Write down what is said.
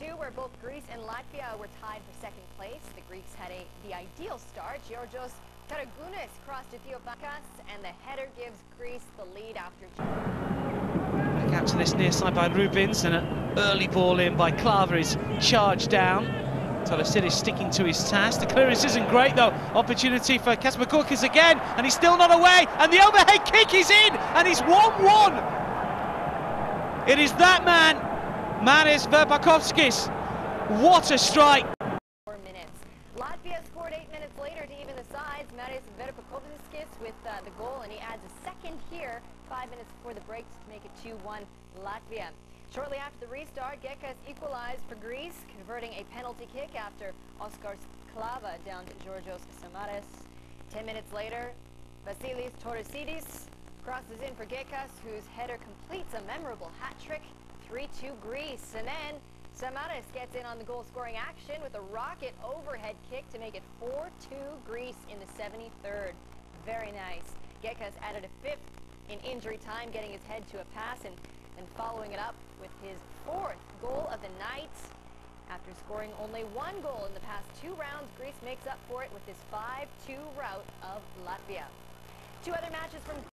two, where both Greece and Latvia were tied for second place. The Greeks had a the ideal start. Georgios Karagounis crossed to Theopakas, and the header gives Greece the lead after. Back out to this near side by Rubins, and an early ball in by Klava is charged down. Torosidis sticking to his task. The clearance isn't great though. Opportunity for Kasper again, and he's still not away. And the overhead kick is in, and he's 1-1. It is that man, Maris Verpakovskis. What a strike! Four minutes. Latvia scored eight minutes later to even the sides. Maris Verpakovskis with uh, the goal, and he adds a second here, five minutes before the break to make it 2-1 Latvia. Shortly after the restart, Gekas equalized for Greece, converting a penalty kick after Oscar Klava down to Georgios Samaras. Ten minutes later, Vasilis Torosidis crosses in for Gekas, whose header completes a memorable hat trick. 3-2 Greece. And then Samaras gets in on the goal-scoring action with a rocket overhead kick to make it 4-2 Greece in the 73rd. Very nice. Gekas added a fifth in injury time, getting his head to a pass and, and following it up with his fourth goal of the night. After scoring only one goal in the past two rounds, Greece makes up for it with his 5-2 rout of Latvia. Two other matches from